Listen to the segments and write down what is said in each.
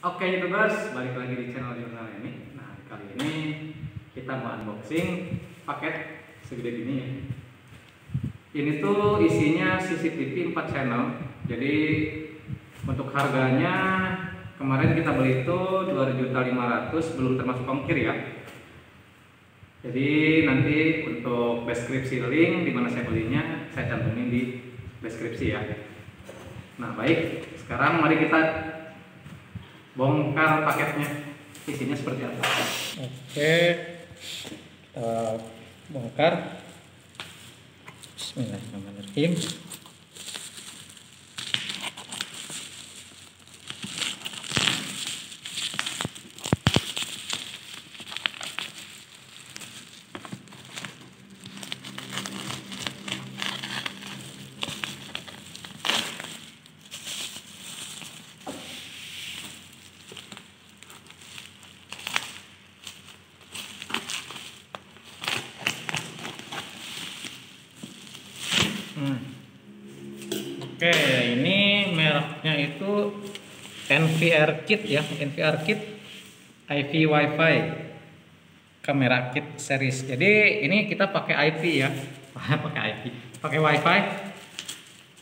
Oke youtubers, balik lagi di channel jurnal ini. Nah kali ini kita mau unboxing paket segede gini ya. Ini tuh isinya CCTV 4 channel. Jadi untuk harganya kemarin kita beli itu 2.500 belum termasuk ongkir ya. Jadi nanti untuk deskripsi link di mana saya belinya saya cantumin di deskripsi ya. Nah baik, sekarang mari kita bongkar paketnya. Isinya seperti apa? Oke kita bongkar. Bismillahirrahmanirrahim Hmm. Oke, ini mereknya itu NVR Kit ya, NVR Kit IV WiFi kamera kit series. Jadi ini kita pakai IP ya, pakai IP, pakai WiFi.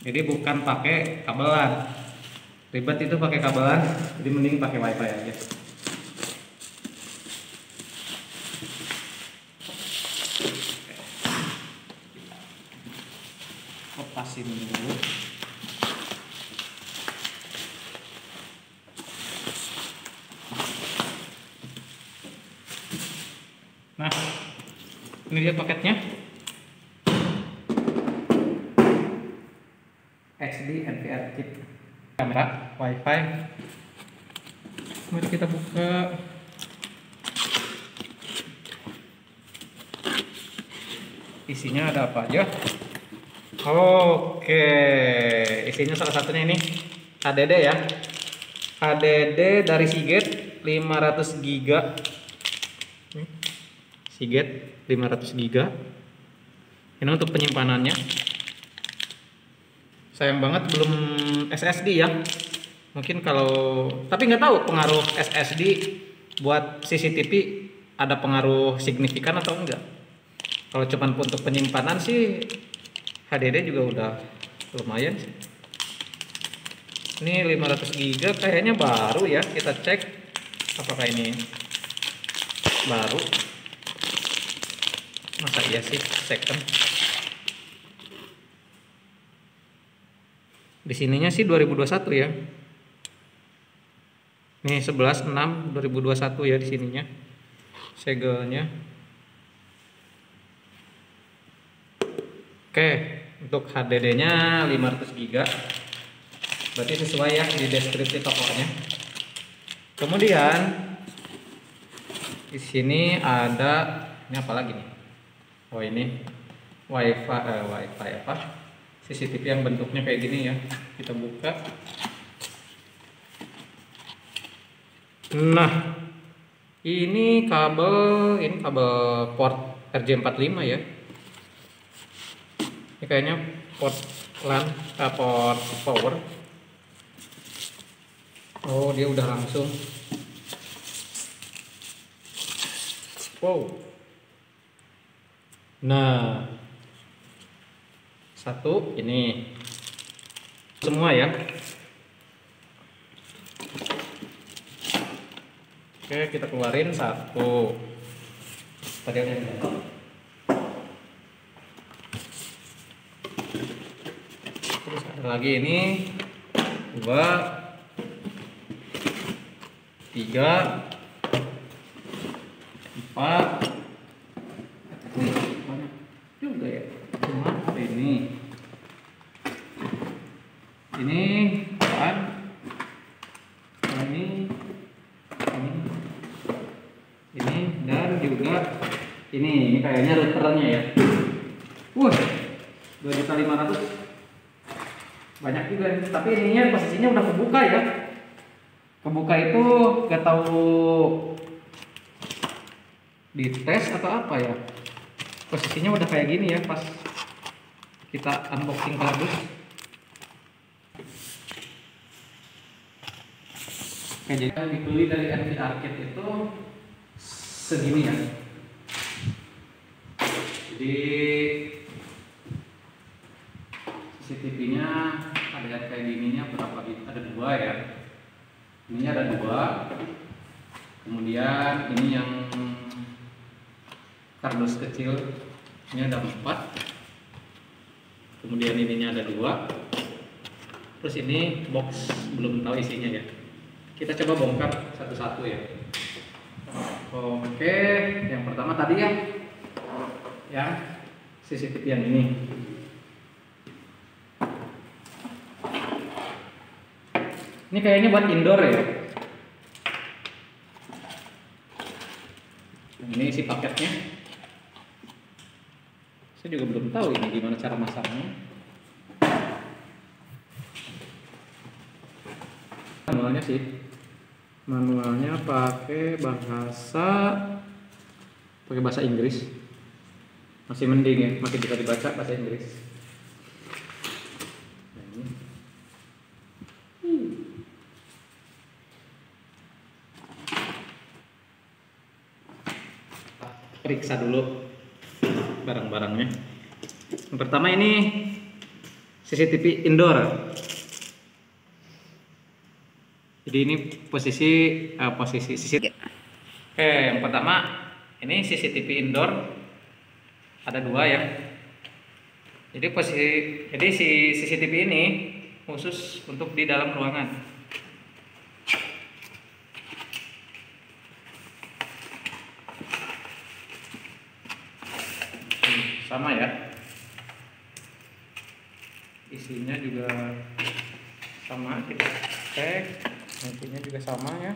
Jadi bukan pakai kabelan. Ribet itu pakai kabelan, jadi mending pakai WiFi aja. lepasin dulu nah ini dia paketnya. HD NVR kit kamera wifi. Mari kita buka. Isinya ada apa aja? Oke, isinya salah satunya ini. HDD ya. HDD dari Seagate 500 giga. Seagate 500 giga. Ini untuk penyimpanannya. Sayang banget belum SSD ya. Mungkin kalau tapi nggak tahu pengaruh SSD buat CCTV ada pengaruh signifikan atau enggak. Kalau cuman untuk penyimpanan sih HDD juga udah lumayan sih. Ini 500 giga kayaknya baru ya. Kita cek apakah ini baru. Masa iya sih second. Di sininya sih 2021 ya. Nih 11 6 2021 ya di sininya. Segelnya. Oke, untuk HDD-nya 500 GB. Berarti sesuai ya di deskripsi tokonya. Kemudian di sini ada ini apa lagi nih? Oh ini WiFi eh, WiFi apa? CCTV yang bentuknya kayak gini ya. Kita buka. Nah, ini kabel ini kabel port RJ45 ya ini kayaknya port LAN uh, port power oh dia udah langsung wow nah satu ini. Semua ya. Oke kita keluarin satu. Tadi ada yang terus ada lagi ini. Dua. Tiga. Empat Wih, banyak juga ya cuma ini ini kan ini ini. Ini dan juga ini ini kayaknya routernya ya. Wah dua juta lima ratus. Banyak juga tapi ininya posisinya udah kebuka ya. Kebuka itu gak tahu dites atau apa ya. Posisinya udah kayak gini ya pas kita unboxing kardus Oke, jadi yang dibeli dari NV Arcade itu segini ya. Jadi CCTV-nya ada yang kayak gininya berapa gitu? Ada dua ya. Ini ada dua. Kemudian ini yang kardus kecil, ini ada empat. Kemudian ininya ada dua. Terus ini box belum tahu isinya ya. Kita coba bongkar satu-satu ya. Oke, yang pertama tadi ya, ya CCTV yang ini. Ini kayaknya buat indoor ya. Ini isi paketnya. Saya juga belum tahu ini gimana cara masangnya. Manualnya sih. Manualnya pakai bahasa pakai bahasa Inggris. Masih mending ya, masih bisa dibaca bahasa Inggris. Nah, periksa dulu barang-barangnya. Yang pertama ini CCTV indoor. Jadi ini posisi eh, posisi CCTV. Oke, yang pertama ini CCTV indoor ada dua ya. Jadi posisi jadi si CCTV ini khusus untuk di dalam ruangan. Hmm, sama ya isinya juga sama kita cek nantinya juga sama ya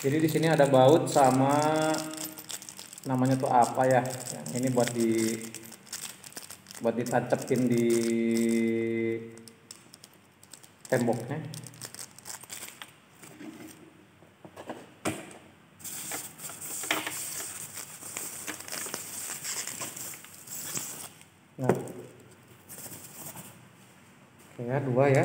jadi di sini ada baut sama namanya tuh apa ya? Yang ini buat di buat ditancapin di temboknya. Nah, ya dua ya.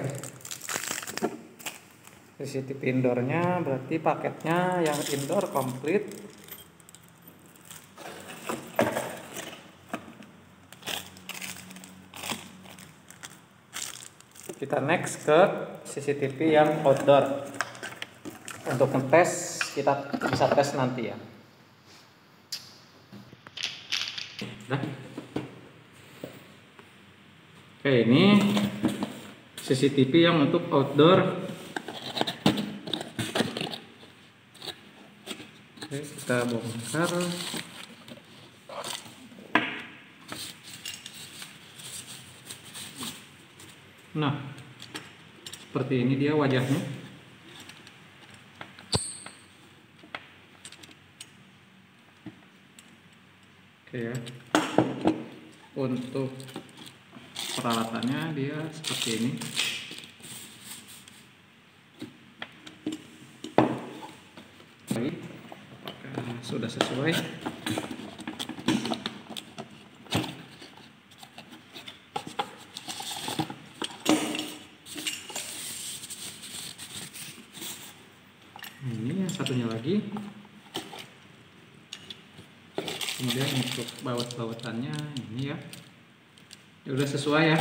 CCTV indoornya berarti paketnya yang indoor komplit. Kita next ke CCTV yang outdoor. Untuk ngetes kita bisa tes nanti ya. Nah. Oke, ini CCTV yang untuk outdoor. Oke, kita bongkar. Nah, seperti ini dia wajahnya. Oke ya. Untuk peralatannya dia seperti ini Baik, apakah sudah sesuai. Ini yang satunya lagi. Kemudian untuk baut-bautannya ini ya. Ya udah sesuai ya.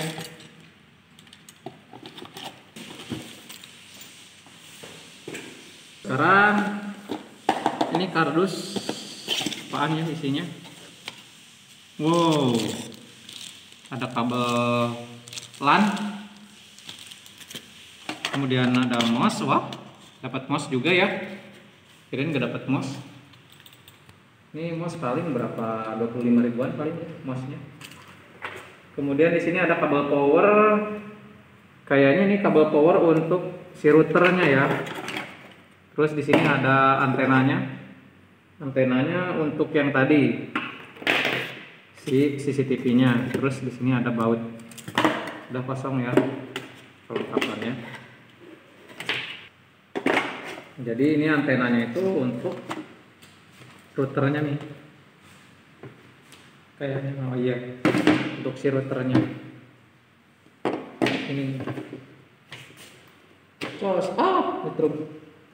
Sekarang kardus. Apaan ya isinya? Wow. Ada kabel LAN. Kemudian ada mouse wah. Dapat mouse juga ya. Kirain nggak dapat mouse. Ini mouse paling berapa? 25 ribuan paling ya mouse-nya. Kemudian di sini ada kabel power. Kayaknya ini kabel power untuk si routernya ya. Terus di sini ada antenanya. Antenanya untuk yang tadi si CCTV-nya. Terus di sini ada baut. Udah kosong ya perlengkapannya. Jadi ini antenanya itu untuk routernya nih. Kayaknya oh iya untuk si routernya ini close ah nyetrum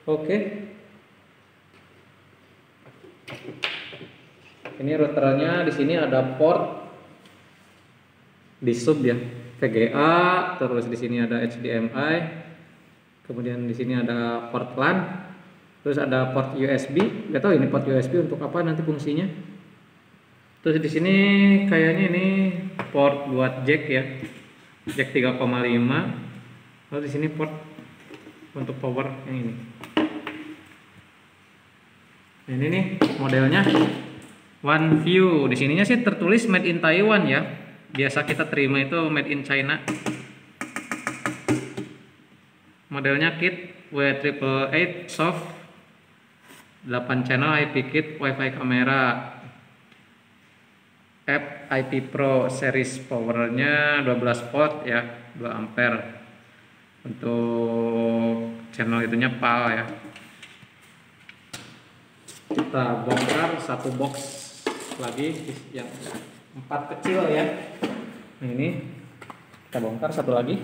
oke ini routernya di sini ada port di sub ya VGA terus di sini ada HDMI kemudian di sini ada port LAN terus ada port USB nggak tahu ini port USB untuk apa nanti fungsinya. Terus di sini kayaknya ini port buat jack ya jack 3,5 lalu di sini port untuk power yang ini ini nih modelnya. One View. Di sininya sih tertulis made in Taiwan ya. Biasa kita terima itu made in China. Modelnya kit W888 soft. 8 channel IP kit WiFi kamera. App IP Pro series powernya 12 volt ya 2 ampere. Untuk channel itunya PAL ya kita bongkar satu box lagi yang empat kecil ya. Nah ini kita bongkar satu lagi.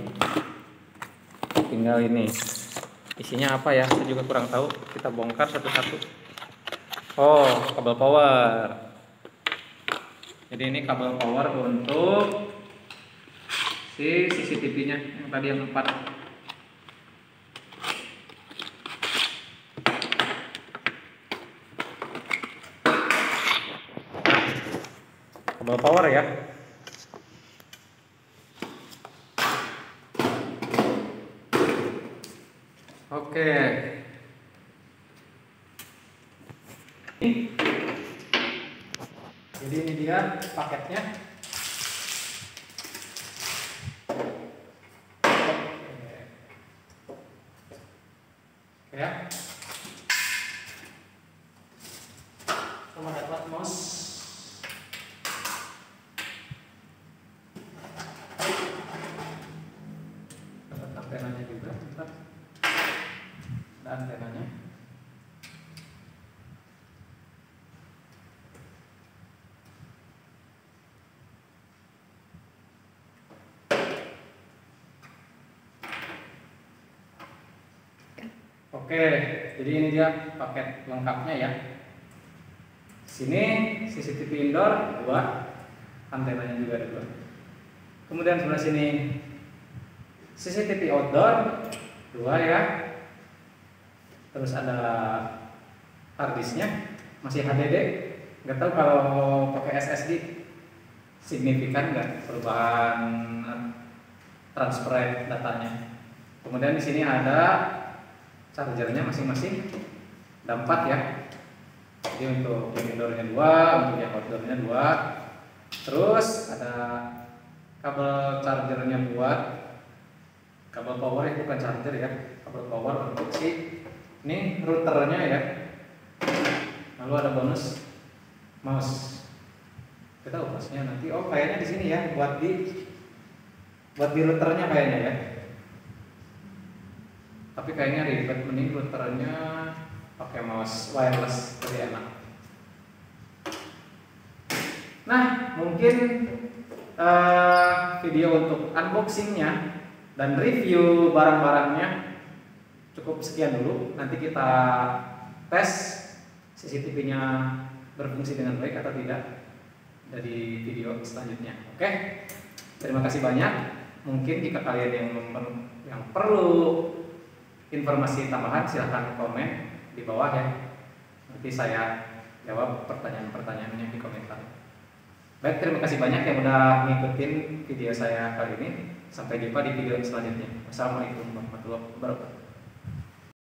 Tinggal ini. Isinya apa ya? Saya juga kurang tahu. Kita bongkar satu-satu. Oh kabel power. Jadi ini kabel power untuk si CCTV nya yang tadi yang empat kabel power ya. Oke. Jadi ini dia paketnya. Ya. Sama dapat mouse dapat antenanya juga bentar. ada antenanya Oke, jadi ini dia paket lengkapnya ya. Sini CCTV indoor dua, antenanya juga ada dua. Kemudian sebelah sini CCTV outdoor dua ya. Terus ada harddisknya masih HDD. Nggak tahu kalau pakai SSD signifikan nggak perubahan transfer datanya. Kemudian di sini ada chargernya masing-masing. Ada empat ya. Jadi untuk yang indoornya dua untuk yang outdoornya dua. Terus ada kabel chargernya buat. Kabel power itu bukan charger ya. Kabel power untuk si ini routernya ya. Lalu ada bonus mouse. Kita mouse-nya nanti. Oh kayaknya di sini ya buat di buat di routernya kayaknya ya tapi kayaknya ribet mending routernya pakai mouse wireless lebih enak. Nah mungkin uh, video untuk unboxingnya dan review barang-barangnya cukup sekian dulu. Nanti kita tes CCTV-nya berfungsi dengan baik atau tidak dari video selanjutnya. Oke? Terima kasih banyak. Mungkin jika kalian yang yang perlu informasi tambahan silahkan komen di bawah ya. Nanti saya jawab pertanyaan-pertanyaannya di komentar. Baik terima kasih banyak yang udah ngikutin video saya kali ini. Sampai jumpa di video selanjutnya. Wassalamualaikum warahmatullahi wabarakatuh